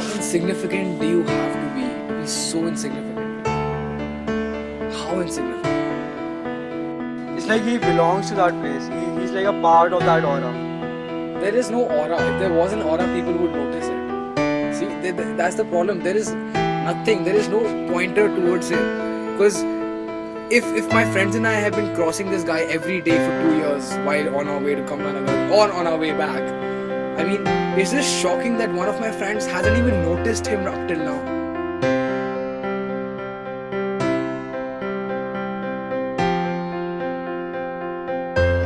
insignificant do you have to be to be so insignificant? How insignificant? It's like he belongs to that place. He, he's like a part of that aura. There is no aura. If there was an aura, people would notice it. See, th- th- that's the problem. There is nothing. There is no pointer towards it. Because if if my friends and I have been crossing this guy every day for two years while on our way to Kamlanagar or on our way back, I mean, it's just shocking that one of my friends hasn't even noticed him up till now.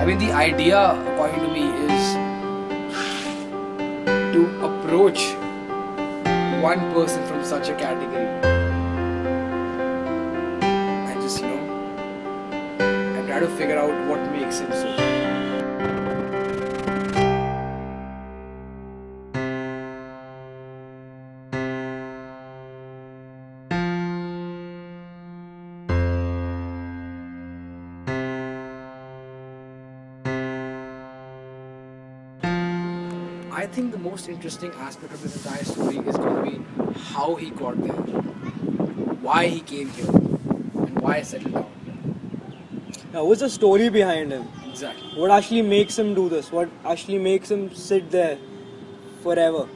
I mean, the idea, according to me, is to approach one person from such a category and just, you know, and try to figure out what makes him so. Think the most interesting aspect of this entire story is going to be how he got there, why he came here, and why he settled down. Now, what's the story behind him? Exactly. What actually makes him do this? What actually makes him sit there forever?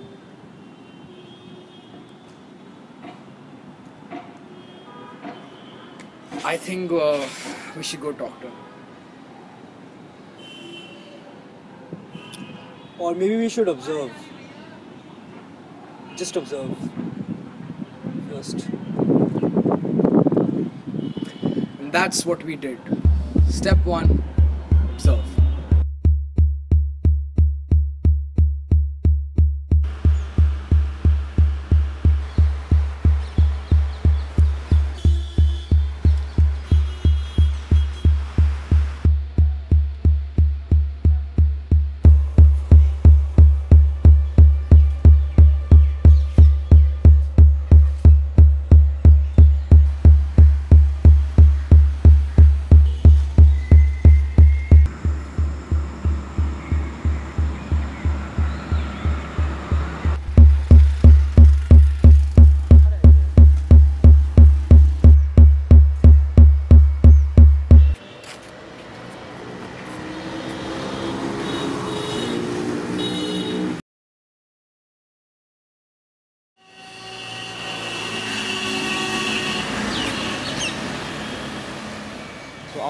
I think uh, we should go talk to him. Or maybe we should observe. Just observe. First. And that's what we did. Step one observe.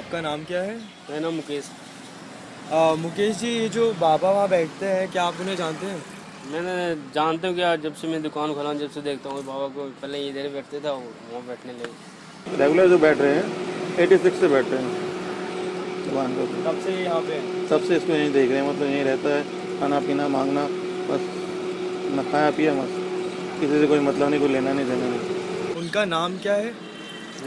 आपका नाम क्या है? मेरा नाम मुकेश। आ, मुकेश जी ये जो बाबा वहाँ बैठते हैं क्या आप उन्हें जानते हैं? मैंने जानते हो क्या जब से मैं दुकान खोला हूँ जब से देखता हूँ बाबा को पहले इधर ही बैठते था वहाँ बैठने लगे। रेगुलर जो बैठ रहे हैं 86 से बैठ रहे हैं। दुकान पे। कब से यहाँ पे? सबसे इसको यहीं देख रहे हैं मतलब यहीं रहता है खाना पीना मांगना बस न खाया पिया बस। किसी से कोई मतलब नहीं कोई लेना नहीं देना नहीं। उनका नाम क्या है?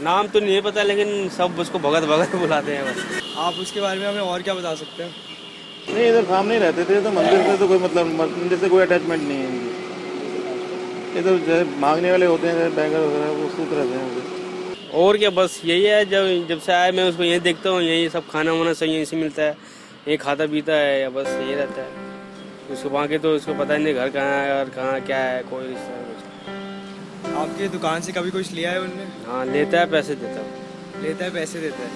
नाम तो नहीं पता लेकिन सब उसको भगत भगत बुलाते हैं बस। आप उसके बारे में हमें और क्या बता सकते हैं? नहीं इधर सामने ही रहते थे तो मंदिर से तो कोई मतलब मंदिर से कोई अटैचमेंट नहीं है। इधर जो मांगने वाले होते हैं बैंकर वगैरह वो सूत रहते हैं और क्या बस यही है जब जब से आया मैं उसको यहीं देखता हूँ यहीं सब खाना वाना सब यहीं से मिलता है यहीं खाता पीता है या बस यही रहता है। उसको वहाँ के तो उसको पता ही नहीं घर कहाँ है और कहाँ क्या है कोई रिश्ता नहीं आपके दुकान से कभी कुछ लिया है उनने? हाँ लेता है पैसे देता है। लेता है पैसे देता है।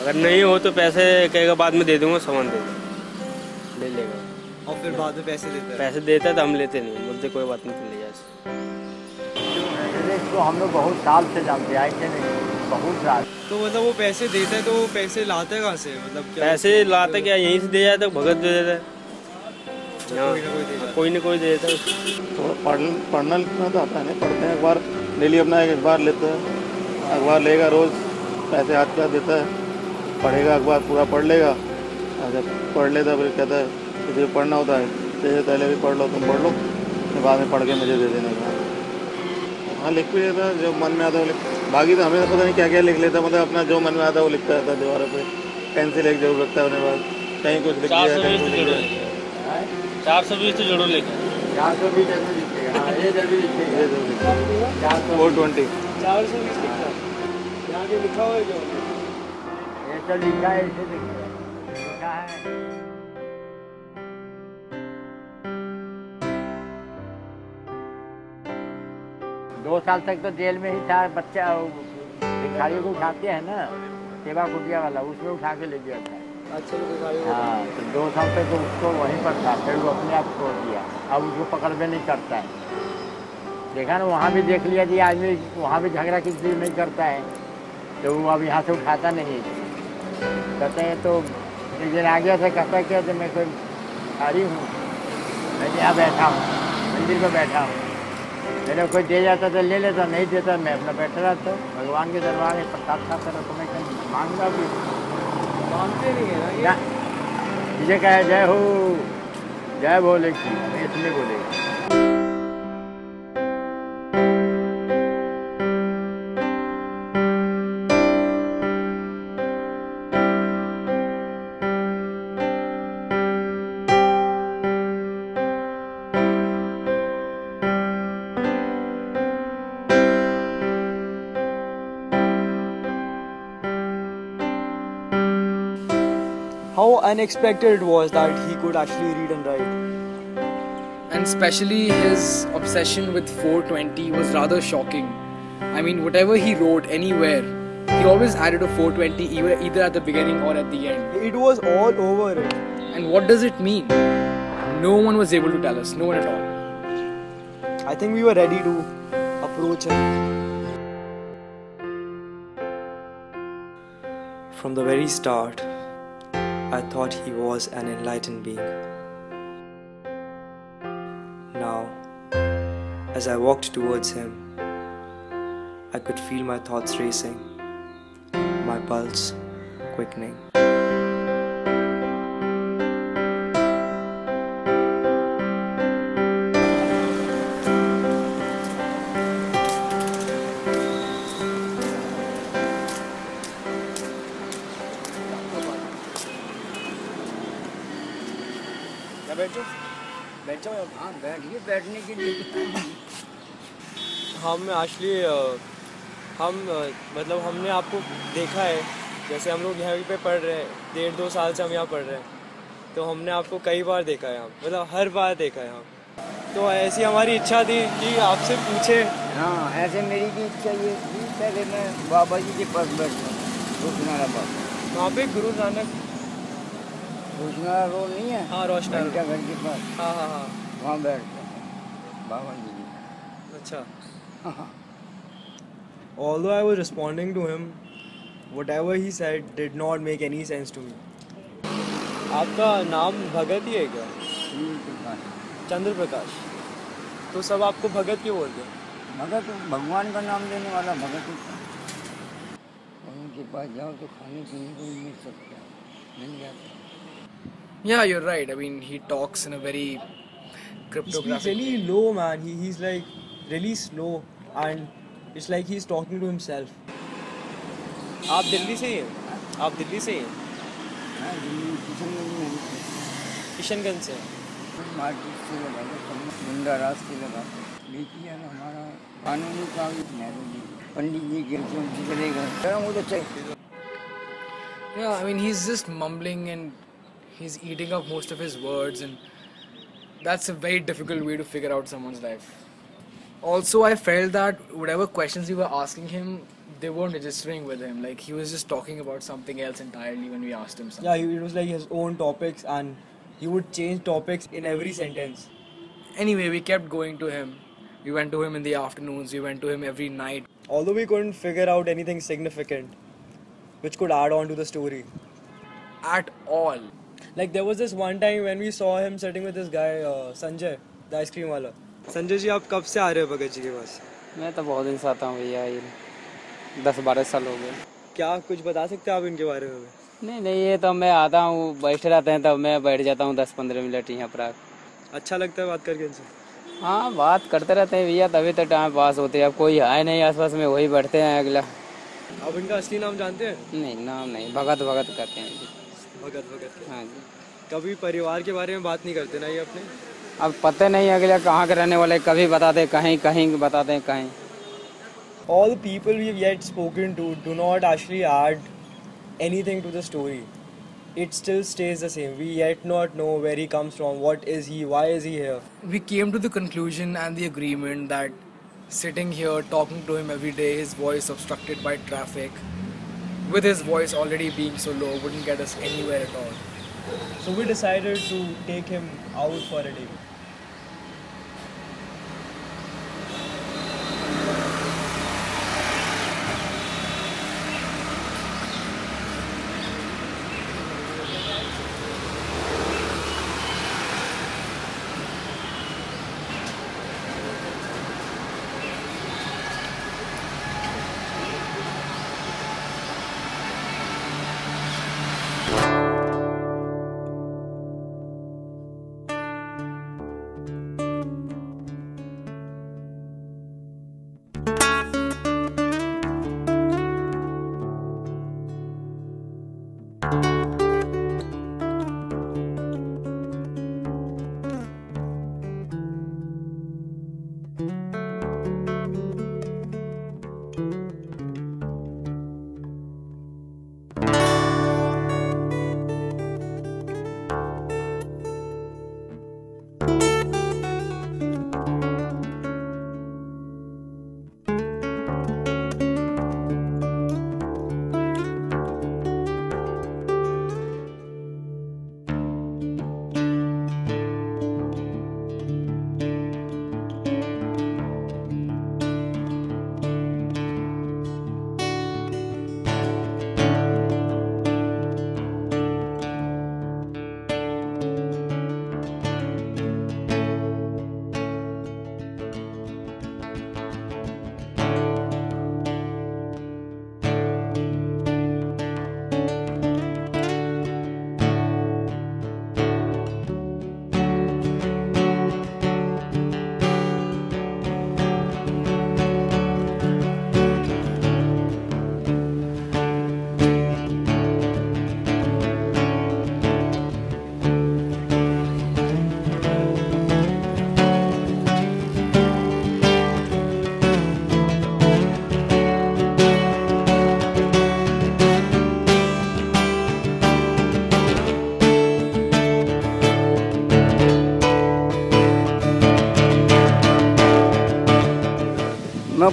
अगर नहीं हो तो पैसे कहेगा बाद में दे दूँगा सामान दे दूँगा। ले लेगा। और फिर बाद में पैसे देता है। पैसे देता है तो हम लेते नहीं बोलते कोई बात नहीं तो ले जा इसको हम लोग बहुत साल से जानते ऐसे नहीं बहुत साल। तो मतलब वो पैसे देता है तो वो पैसे लाते कहाँ से? मतलब क्या पैसे लाते क्या? यहीं से दे जाता है भगत दे देता हाँ, कोई ना कोई दे जाता है। कोई ना कोई देता है थोड़ा पढ़ पढ़ना लिखना तो आता है पढ़ते हैं अखबार डेली अपना एक अखबार लेता है अखबार लेगा रोज़ पैसे हाथ हाथ देता है पढ़ेगा अखबार पूरा पढ़ लेगा जब पढ़ लेता फिर कहता है किसी को पढ़ना होता है जैसे पहले भी पढ़ लो तुम पढ़ लो फिर बाद में पढ़ के मुझे दे देने। का हाँ लिख भी लेता है जो मन में आता है वो लिख बाकी तो हमें तो पता नहीं क्या क्या लिख लेता मतलब अपना जो मन में आता है वो लिखता रहता है दीवारों पर पेंसिल एक ज़रूर रखता है उन्हें बाद कहीं कुछ लिख दिया कहीं कुछ लिख दिया चार सौ बीस तो जोड़ो लेके चार सौ बीस ऐसे लिखेगा हाँ चार सौ फोर ट्वेंटी चार सौ बीस लिखा। यहाँ पे लिखा हुआ है जो ये तो लिखा है ऐसे लिखा है। दो साल तक तो जेल में ही था बच्चा भिखारियों को उठाते हैं ना सेवा कुटिया वाला उसमें उठा के ले गया था। अच्छा तो हाँ तो दो साल तक तो उसको वहीं पर था, फिर वो अपने आप छोड़ दिया। अब उसको पकड़ में नहीं करता है। देखा ना, वहाँ भी देख लिया कि आदमी वहाँ भी झगड़ा किसी नहीं करता है। तो वो अब यहाँ से उठाता नहीं कहते हैं तो एक दिन आ गया था कहता क्या तो मैं कोई भिखारी हूँ। मैं यहाँ बैठा हूँ, मंदिर पर बैठा हूँ। मेरे कोई दे जाता तो ले लेता, नहीं देता, मैं अपना बैठा रहता भगवान के दरबार में प्रसाद खाता रहता मैं कहीं मांगूँगा भी। जय हो जय बोले की इसलिए बोलेगा unexpected was that he could actually read and write And especially his obsession with 420 was rather shocking. I mean, whatever he wrote anywhere, he always added a 420 either, either at the beginning or at the end. it was all over it And what does it mean? No one was able to tell us, no one at all. i think we were ready to approach him From the very start, I thought he was an enlightened being. Now, as I walked towards him, I could feel my thoughts racing, my pulse quickening. के लिए हम actually हम मतलब हमने आपको देखा है जैसे हम लोग यहाँ पे पढ़ रहे हैं डेढ़ दो साल से हम यहाँ पढ़ रहे हैं तो हमने आपको कई बार देखा है यहाँ मतलब हर बार देखा है हम तो ऐसी हमारी इच्छा थी कि आपसे पूछे। हाँ ऐसे मेरी भी इच्छा ये थी पहले मैं बाबा जी के पास बैठता रोशनारा बाबा वहाँ पे गुरु नानक रोशनारा रोड नहीं है? हाँ रोशना घंटा घर के पास। हाँ हाँ हाँ। वहाँ बैठता बाबा जी के पास। अच्छा Although I was responding to him, whatever he said did not make any sense to me. आपका नाम भगत ही है क्या। चंद्र प्रकाश तो सब आपको भगत क्यों बोलते हैं भगत भगवान का नाम लेने वाला भगत है और उनके पास जाओ तो खाने पीने को मिल सकता है मिल जाता है Yeah, you're right. I mean, he talks in a very He speaks cryptographic. really low, man. He, he's like really slow, and it's like he's talking to himself. आप दिल्ली से ही हैं आप दिल्ली से ही हैं हाँ, दिल्ली किशनगंज में हम किशनगंज से मार्केट से लगा दो सब गुंडा राज से लगा दो देखिए यार हमारा कानूनी काम नेहरू जी पंडित जी के क्यों चलेगा चलो वो तो चाहिए Yeah, I mean, he's just mumbling and he's eating up most of his words, and that's a very difficult way to figure out someone's life. Also, I felt that whatever questions we were asking him, they weren't registering with him. Like, he was just talking about something else entirely when we asked him something. Yeah, it was like his own topics, and he would change topics in every sentence. Anyway, we kept going to him. We went to him in the afternoons, we went to him every night. Although we couldn't figure out anything significant, which could add on to the story. At all. Like there was this one time when we saw him sitting with this guy uh, Sanjay, the ice cream wala. Sanjay ji आप कब से आ रहे हो भगत जी के पास? मैं तो बहुत दिन से आता हूँ भैया ये दस बारह साल हो गए। क्या कुछ बता सकते हैं आप इनके बारे में? नहीं नहीं ये तो मैं आता हूँ बैठे रहते हैं तब मैं बैठ जाता हूँ दस पंद्रह मिनट यहाँ पर अच्छा लगता है बात करके इनसे? हाँ बात करते रहते हैं भैया तभी तो टाइम पास होते हैं। अब कोई है नहीं आसपास में वही बैठते हैं अगला। आप इनका असली नाम जानते हैं? नहीं नाम नहीं भगत भगत करते हैं। जी भगत भगत हाँ जी। कभी परिवार के बारे में बात नहीं करते ना ये अपने? अब पता नहीं अगले कहाँ के रहने वाले कभी बता दें कहीं कहीं बता दें कहीं। All people we yet spoken to do not actually add anything to the story it still stage the same we yet not know where he comes from what is he why is he here we came to the conclusion and the agreement that sitting here talking to him every day is voice obstructed by traffic with his voice already being so low, wouldn't get us anywhere at all. So we decided to take him out for a day.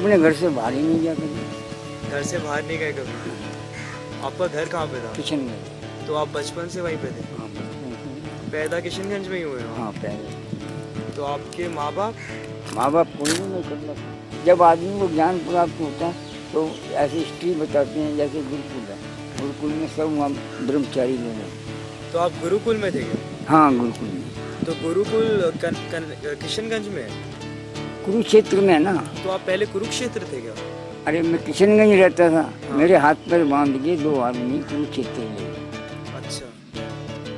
अपने घर से बाहर ही नहीं गया कभी घर से बाहर नहीं गए कभी? आपका घर कहाँ पे था? में तो आप बचपन से वहीं पे थे? हाँ पैदा किशनगंज में ही हुए हो? हाँ पहले तो आपके माँ बाप माँ बाप कोई नहीं कर जब आदमी को ज्ञान प्राप्त होता है तो ऐसी हिस्ट्री बताते हैं जैसे गुरुकुल है। गुरुकुल में सब वहाँ ब्रह्मचारी लोग हैं। तो आप गुरुकुल में थे हाँ गुरुकुल में। तो गुरुकुल किशनगंज में? है कुरुक्षेत्र में है ना। तो आप पहले कुरुक्षेत्र थे क्या? अरे मैं किशनगंज रहता था। हाँ। मेरे हाथ पर बाँध के दो आदमी कुरुक्षेत्र ले अच्छा।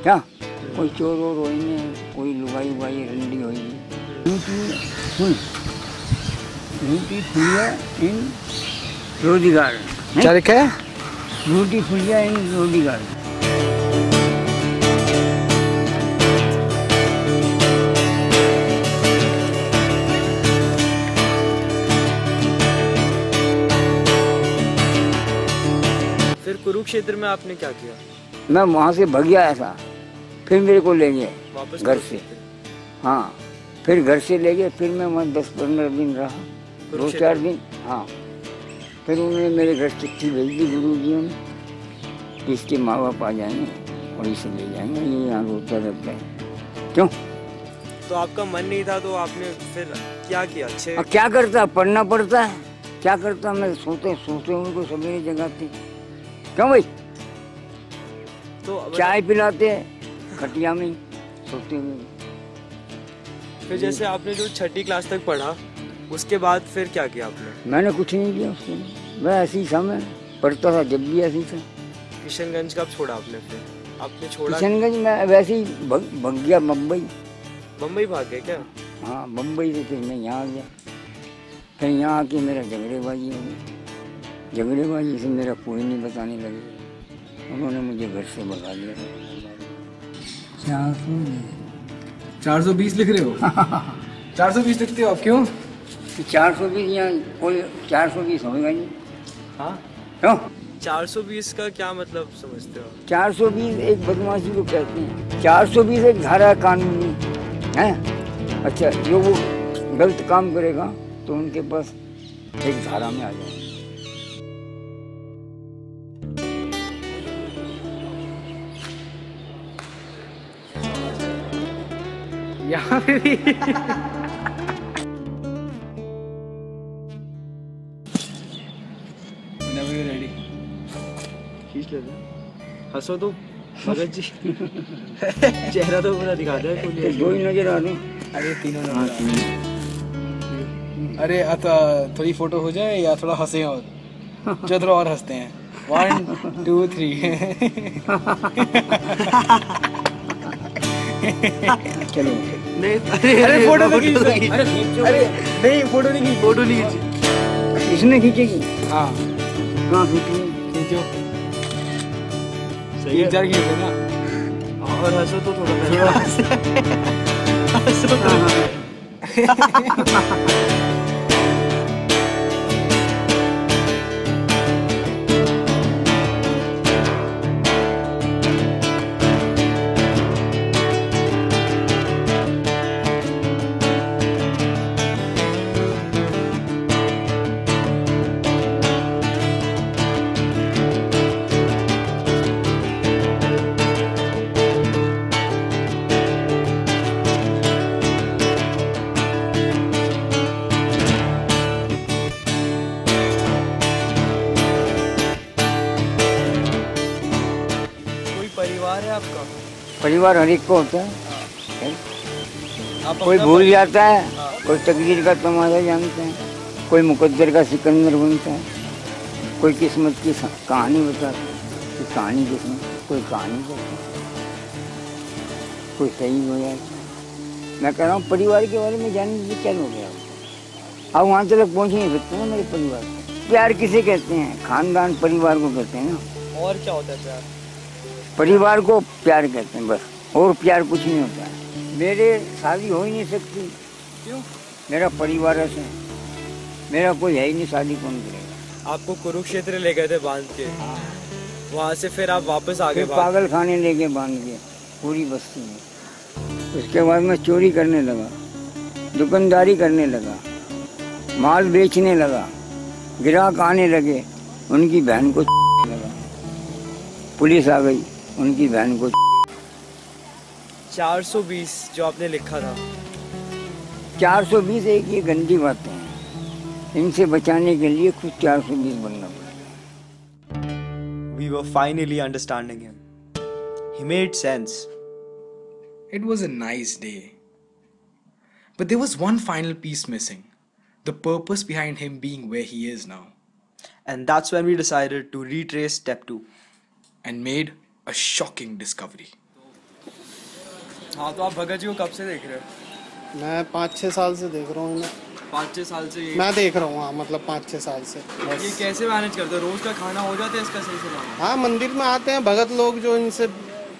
क्या? कोई चोर वोर होई कोई लुगाई उगाई रंडी होई। नहीं ड्यूटी सुन। ड्यूटी फुलिया इन गार्डन क्या लिखा है? ड्यूटी फुलिया इन रोडी गार्डन कुरुक्षेत्र में आपने क्या किया? मैं वहाँ से भग गया ऐसा। फिर मेरे को ले गए घर से। हाँ फिर घर से ले गए फिर मैं वहाँ दस पंद्रह दिन रहा। दो चार दिन हाँ। फिर उन्होंने मेरे घर चिट्ठी भेज दी गुरु जी ने कि इसके माँ बाप आ जाएँगे और इसे ले जाएँगे ये यहाँ रोता रहता है। क्यों? तो आपका मन नहीं था तो आपने फिर क्या किया? अच्छे क्या करता? पढ़ना पड़ता है। क्या करता? मैं सोते सोते उनको सवेरे जगाते। क्यों भाई? तो चाय पिलाते हैं खटिया में सोते हुए। फिर जैसे आपने जो छठी क्लास तक पढ़ा उसके बाद फिर क्या किया आपने? मैंने कुछ नहीं किया उसके मैं ऐसे ही था मैं पढ़ता था जब भी ऐसे ही था। किशनगंज कब छोड़ा आपने फिर? आपने छोड़ा किशनगंज में वैसे ही भग, भग गया मुंबई बम्बई भाग गए क्या? हाँ मुंबई से फिर मैं यहाँ आ गया। फिर यहाँ आके मेरा झगड़ेबाजी हो गई झगड़ेबाजी से मेरा कोई नहीं बताने लगे। उन्होंने मुझे घर से भगा दिया चार सौ 420 लिख रहे हो? 420 लिखते हो आप? क्यों? चार सौ बीस यहाँ कोई चार सौ बीस होगा नहीं हाँ। क्यों? 420 का क्या मतलब समझते हो? चार सौ बीस एक बदमाशी को कहते हैं। चार सौ बीस एक धारा कानूनी है। अच्छा जो वो गलत काम करेगा तो तो उनके पास एक धारा में आ जाएँगे। यहाँ पे भी। खींच लेते हंसो तो भगत जी। चेहरा तो पूरा दिखा दे दो ही नज़र आ रहे अरे तीनों हाँ नंबर तीन। अरे अत थोड़ी फ़ोटो हो जाए या थोड़ा हंसे और? जो थोड़ा और हँसते हैं। वन टू थ्री चलो। अरे फ़ोटो तो खींच। अरे नहीं फ़ोटो नहीं खींच। फ़ोटो नहीं खींच। इसमें खींचेगी? हाँ। कहाँ खींचेगी खींचो। सही है। चार खींच ना और हंसो तो थोड़ा हंसो परिवार है आपका? परिवार हर एक को होता है। कोई भूल जाता है हाँ। कोई तकदीर का तमाशा जानते हैं कोई मुकद्दर का सिकंदर बनता है कोई किस्मत की कहानी बताता है कि कहानी किस्मत कोई कहानी है कोई सही हो जाता है मैं कह रहा हूँ परिवार के बारे में जानने से क्या हो गया अब वहाँ तक पहुँच नहीं सकते ना मेरे परिवार प्यार किसे कहते हैं? खानदान परिवार को कहते हैं ना। और क्या होता है प्यार? परिवार को प्यार कहते हैं बस। और प्यार कुछ नहीं होता। है मेरे शादी हो ही नहीं सकती। क्यों? मेरा परिवार ऐसे मेरा कोई है ही नहीं शादी कौन करेगा। आपको कुरुक्षेत्र ले गए थे बाँध के। वहाँ से फिर आप वापस आ गए पागल खाने लेके बाँध के पूरी बस्ती में। उसके बाद मैं चोरी करने लगा दुकानदारी करने लगा माल बेचने लगा ग्राहक आने लगे उनकी बहन को लगा। पुलिस आ गई। उनकी बहन को 420 जो आपने लिखा था 420 एक ये गंदी बातें हैं इनसे बचाने के लिए खुद 420 बनना पड़ेगा We were finally understanding him. He made sense. It was a nice day. But there was one final piece missing the purpose behind him being where he is now, And that's when we decided to retrace step two. and made a shocking discovery. हाँ तो आप भगत जी को कब से देख रहे हो? मैं पाँच छः साल से देख रहा हूँ। इन्हें पाँच छः साल से ये मैं देख रहा हूँ हाँ मतलब पाँच छः साल से ये कैसे मैनेज करते हो? रोज का खाना हो जाता है इसका सही से हाँ मंदिर में आते हैं भगत लोग जो इनसे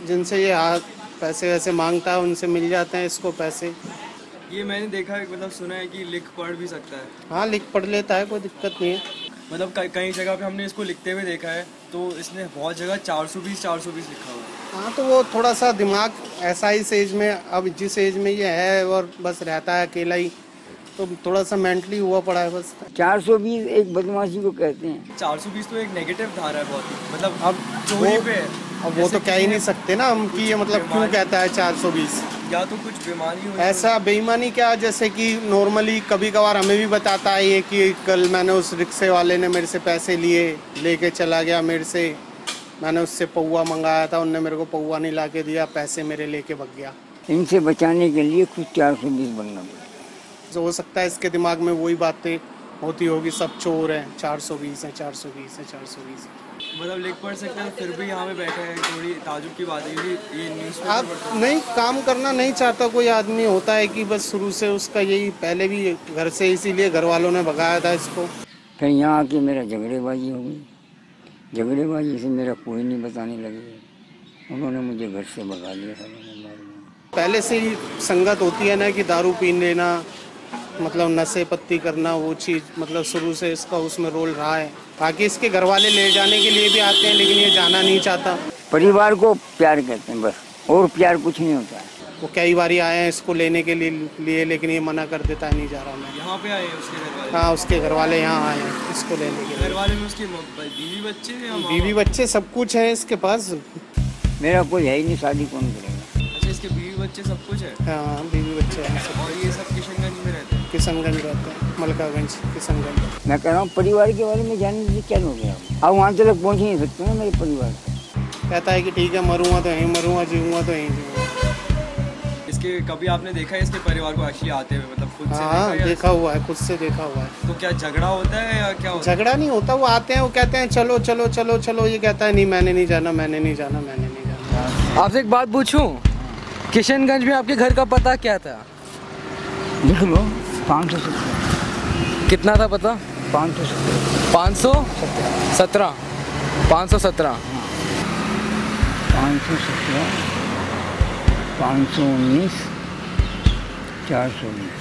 जिनसे ये हाथ पैसे वैसे माँगता है उनसे मिल जाते हैं इसको पैसे। ये मैंने देखा है मतलब सुना है कि लिख पढ़ भी सकता है। हाँ लिख पढ़ लेता है कोई दिक्कत नहीं है। मतलब कई जगह पे हमने इसको लिखते हुए देखा है तो इसने बहुत जगह 420 420 लिखा हुआ है। हाँ तो वो थोड़ा सा दिमाग ऐसा ही एज में अब जिस एज में ये है और बस रहता है अकेला ही तो थोड़ा सा मेंटली हुआ पड़ा है बस। 420 एक बदमाशी को कहते हैं। 420 तो एक नेगेटिव धारा है बहुत ही मतलब अब चोरी पे है। अब वो तो कह ही नहीं सकते ना हम कि ये मतलब क्यों कहता है 420 या तो कुछ बीमारी हुई ऐसा बेईमानी क्या? जैसे कि नॉर्मली कभी कभार हमें भी बताता है ये कि कल मैंने उस रिक्शे वाले ने मेरे से पैसे लिए लेके चला गया मेरे से। मैंने उससे पौवा मंगाया था उनने मेरे को पौवा नहीं ला के दिया पैसे मेरे लेके भग गया। इनसे बचाने के लिए खुद 420 बनना पड़ेगा। तो हो सकता है इसके दिमाग में वही बातें होती होगी सब चोर हैं 420 है 420 है 420 है। मतलब लिख पढ़ सकते हैं फिर भी यहाँ पे बैठे हैं थोड़ी ताजुब की बात है क्योंकि ये न्यूज़ आप नहीं काम करना नहीं चाहता कोई आदमी होता है कि बस शुरू से उसका यही पहले भी घर से इसीलिए घर वालों ने भगाया था इसको। फिर यहाँ आके मेरा झगड़ेबाजी हो गई। झगड़ेबाजी से मेरा कोई नहीं बताने लगे। उन्होंने मुझे घर से भगा दिया था में। पहले से ही संगत होती है ना कि दारू पी लेना मतलब नशे पत्ती करना वो चीज़ मतलब शुरू से इसका उसमें रोल रहा है। बाकी इसके घर वाले ले जाने के लिए भी आते हैं लेकिन ये जाना नहीं चाहता। परिवार को प्यार कहते हैं बस और प्यार कुछ नहीं होता है। वो कई बार आए हैं इसको लेने के लिए लिए लेकिन ये मना कर देता है नहीं जा रहा मैं। यहाँ पे आए उसके घर हाँ उसके घर वाले यहाँ आए हैं इसको लेने के घर वाले में उसके बीवी बच्चे बीवी बच्चे सब कुछ है इसके पास। मेरा कोई है ही नहीं शादी कौन करेगा? अच्छा इसके बीवी बच्चे सब कुछ है? हाँ बीवी बच्चे हैं और ये सब किशनगंज रहते हैं मलकागंज किशनगंज मैं कह रहा हूँ परिवार के बारे में जानने से क्या हो गया अब वहाँ तक पहुँच ही नहीं सकते ना मेरे परिवार कहता है कि ठीक है मरूँगा तो यहीं मरूँगा जीऊँगा तो यहीं जीऊँगा। इसके कभी आपने देखा है इसके परिवार को एक्चुअली आते हुए? मतलब खुद से हाँ देखा, देखा हुआ है खुद से देखा हुआ है। तो क्या झगड़ा होता है या क्या होता झगड़ा नहीं होता वो आते हैं वो कहते हैं चलो चलो चलो चलो ये कहता है नहीं मैंने नहीं जाना मैंने नहीं जाना मैंने नहीं जाना। आपसे एक बात पूछूँ किशनगंज में आपके घर का पता क्या था? पाँच सौ सत्तर कितना था पता? पाँच सौ सत्तर पाँच सौ सत्रह? पाँच सौ सत्रह। पाँच सौ सत्रह पाँच सौ उन्नीस चार सौ उन्नीस।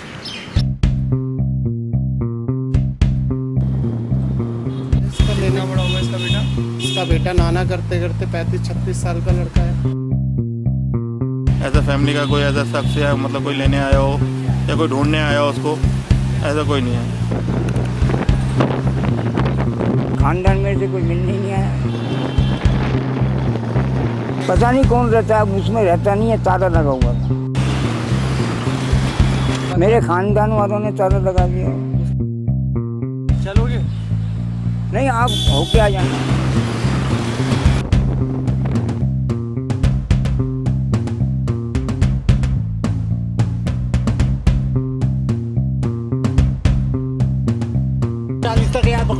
लेना बड़ा होगा इसका बेटा। इसका बेटा नाना करते करते पैंतीस छत्तीस साल का लड़का है। ऐसा फैमिली का कोई ऐसा शख्स या मतलब कोई लेने आया हो? या कोई ढूँढने आया उसको ऐसा कोई नहीं है। खानदान मेरे से कोई मिलने नहीं आया। पता नहीं कौन रहता है अब उसमें रहता नहीं है ताला लगा हुआ था। मेरे खानदान वालों ने ताला लगा दिया। चलोगे? नहीं आप होके आ जाना।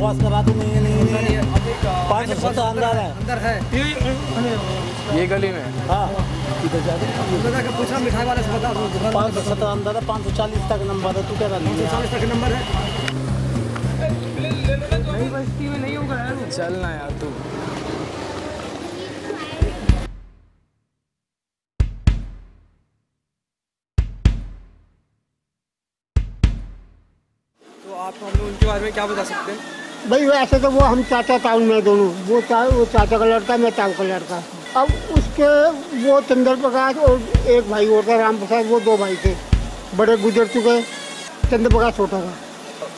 बकवास करा तू नहीं नहीं नहीं। पाँच सौ सत्तर अंदर है। अंदर है। ये गली में? हाँ। इधर जा मिठाई वाले से बता पाँच सौ सत्तर अंदर है पाँच सौ चालीस तक नंबर है तू क्या रहा चालीस तक नंबर है। चलना यार। तू। तो आप हमें उनके बारे में क्या बता सकते हैं? भाई वैसे तो वो हम चाचा ताऊ में दोनों। वो चा, वो चाचा का लड़का मैं ताऊ का लड़का। अब उसके वो चंद्र प्रकाश और एक भाई और था राम प्रसाद वो दो भाई थे। बड़े गुजर चुके चंद्र प्रकाश छोटा था।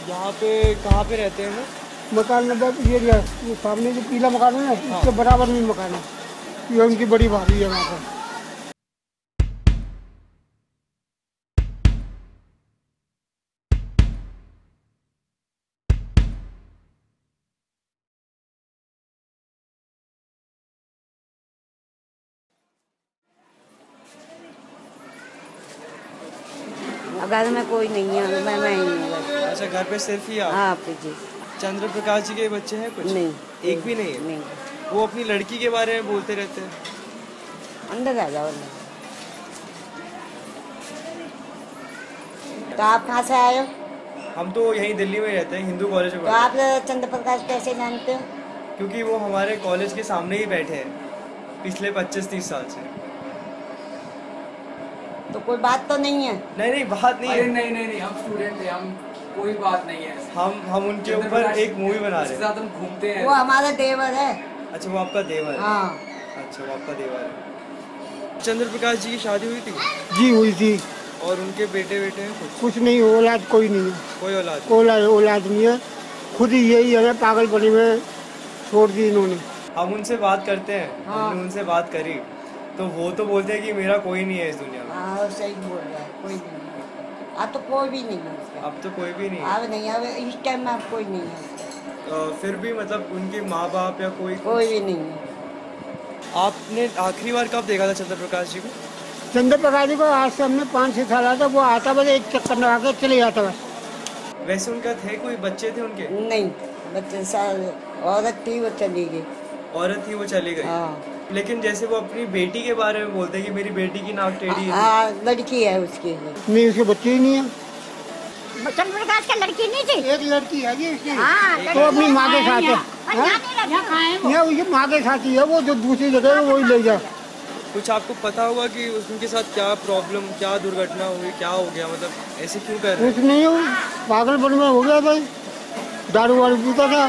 यहाँ पे कहाँ पे रहते हैं वो? मकान नंबर ये ये सामने जो पीला मकान है ना उसके बराबर में मकान है। ये उनकी बड़ी भाभी है वहाँ पर। घर में कोई नहीं है मैं मैं ही हूँ। अच्छा घर पे सिर्फ़ ही आप? हाँ जी। चंद्र प्रकाश जी के बच्चे हैं कुछ? नहीं। एक भी नहीं है? नहीं। वो अपनी लड़की के बारे में बोलते रहते हैं। अंदर आ जाओ। तो आप कहाँ से आए हो? हम तो यहीं दिल्ली में रहते हैं हिंदू कॉलेज में तो आप चंद्र प्रकाश कैसे जानते हो? क्योंकि वो हमारे कॉलेज के सामने ही बैठे हैं पिछले 25-30 साल से। तो कोई बात तो नहीं है। नहीं नहीं बात नहीं है। नहीं नहीं नहीं हम स्टूडेंट हैं हम कोई बात नहीं है। हम हम उनके चंद्र ऊपर प्रकाश एक मूवी बना रहे हैं। हम घूमते हैं। वो हमारा देवर है। अच्छा वो आपका देवर है? हाँ। अच्छा वो आपका देवर है। चंद्र प्रकाश जी की शादी हुई थी? जी हुई थी। और उनके बेटे बेटे हैं कुछ? कुछ नहीं औलाद कोई नहीं है। कोई औलाद कोई औलाद औलाद नहीं है। खुद ही यही है पागलपनी में छोड़ दी इन्होंने। हम उनसे बात करते हैं। हाँ। हमने उनसे बात करी। तो वो तो बोलते हैं कि मेरा कोई नहीं है इस दुनिया में। हाँ सही बोल रहा है कोई नहीं अब तो कोई भी नहीं है अब तो कोई भी नहीं है। अब नहीं अब इस टाइम में अब कोई नहीं है अ, फिर भी मतलब उनके माँ बाप या कोई कोई भी नहीं है। आपने आखिरी बार कब देखा था चंद्र प्रकाश जी को? चंद्र प्रकाश जी को आज से हमने पाँच छः साल आता वो आता बस एक चक्कर लगा के चले जाता बस। वैसे उनका थे कोई बच्चे थे उनके? नहीं बच्चे औरत थी वो चली गई। औरत थी वो चली गई। हाँ। लेकिन जैसे वो अपनी बेटी के बारे में बोलते हैं कि मेरी बेटी की नाक टेढ़ी है। हाँ लड़की है उसकी। नहीं उसके बच्चे ही नहीं है। चंद्र प्रकाश का लड़की नहीं थी? एक लड़की है जी उसकी। हाँ, तो अपनी माँ के साथ है। है? उसकी माँ के साथ ही है वो जो दूसरी जगह है वही ले जा। कुछ आपको पता होगा कि उनके साथ क्या प्रॉब्लम क्या दुर्घटना हुई क्या हो गया? मतलब ऐसे क्यों कर रहे कुछ नहीं हो पागलपन में हो गया भाई दारू वारू पीता था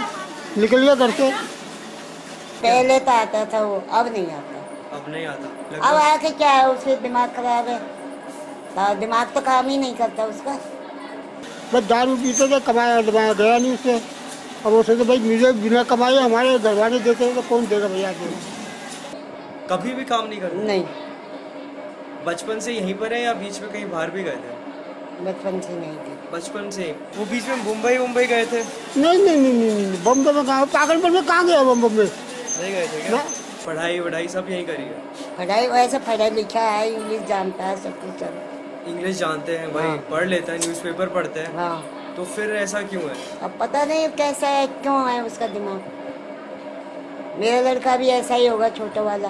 निकल गया घर से। पहले तो आता था वो अब नहीं आता। अब नहीं आता अब आके क्या है उसके दिमाग खराब है। दिमाग तो काम ही नहीं करता उसका। बस दारू पीते थे कमाया दबाया गया नहीं उससे अब वो सोचे भाई मुझे बिना कमाए हमारे घर वाले देते हैं तो कौन देगा भैया देगा कभी भी काम नहीं करते? नहीं। बचपन से यहीं पर है या बीच में कहीं बाहर भी गए थे? बचपन से नहीं थी बचपन से। वो बीच में मुंबई मुंबई गए थे? नहीं नहीं नहीं नहीं, नहीं बम्बे में कहाँ? पागलपुर में कहाँ गया बम्बे में? नहीं गए थे क्या? पढ़ाई वढ़ाई सब यहीं करी है। पढ़ाई वैसे पढ़ा लिखा है इंग्लिश जानता है सब कुछ सब। इंग्लिश जानते हैं भाई हाँ। पढ़ लेता है न्यूज़पेपर पढ़ते हैं। हाँ। तो फिर ऐसा क्यों है? अब पता नहीं कैसा है क्यों है उसका दिमाग। मेरा लड़का भी ऐसा ही होगा छोटा वाला।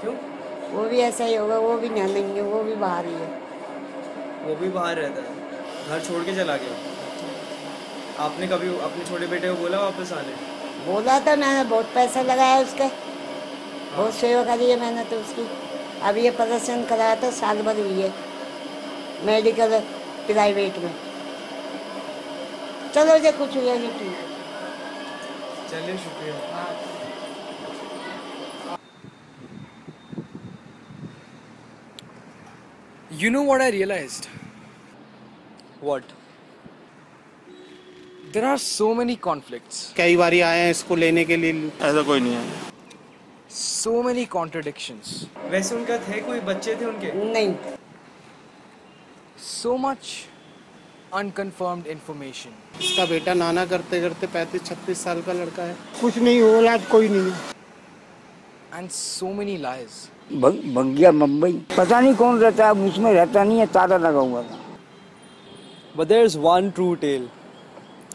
क्यों? वो भी ऐसा ही होगा वो भी जानेंगे वो भी बाहर ही है। वो भी बाहर रहता है। घर छोड़ के चला गया। आपने कभी अपने छोटे बेटे को बोला वापस आने? बोला था मैंने बहुत पैसा लगाया उसके। बहुत सेवा करी है मैंने तो उसकी। अब ये प्रदर्शन कराया था साल भर हुई है मेडिकल प्राइवेट में। चलो जो कुछ हुआ नहीं ठीक। चलिए शुक्रिया। You know what I realized? What? There are so many conflicts, कई बार आए हैं इसको लेने के लिए। ऐसा कोई नहीं है। So many contradictions, वैसे उनका थे कोई? बच्चे थे उनके? नहीं। So much unconfirmed information. इसका बेटा नाना करते करते पैंतीस छत्तीस साल का लड़का है। कुछ नहीं हो औलाद कोई नहीं है। And so many lies. भग भग मुंबई। पता नहीं कौन रहता है उसमें रहता नहीं है ताला लगा हुआ था But there's one true tale.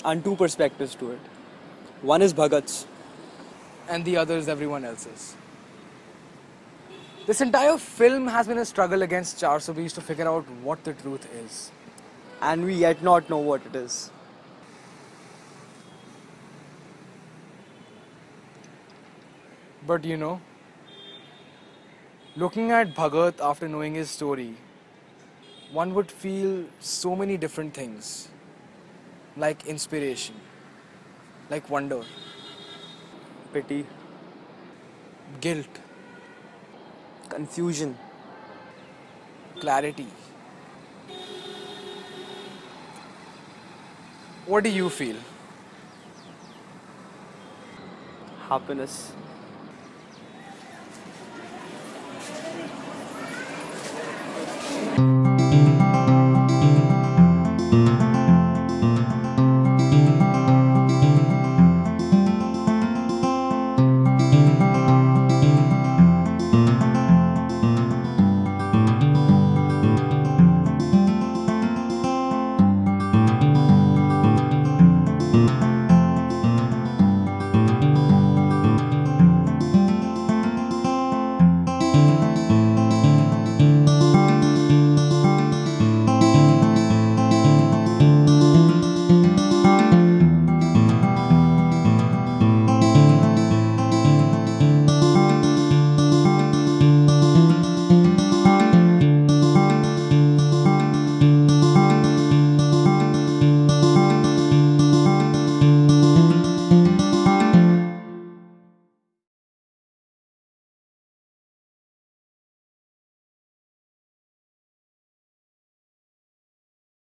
And two perspectives to it. One is Bhagat's. and the other is everyone else's. This entire film has been a struggle against Char Charsobis to figure out what the truth is. And we yet not know what it is. But you know, looking at Bhagat after knowing his story, one would feel so many different things like inspiration, like wonder, pity, guilt, confusion, clarity. What do you feel? Happiness.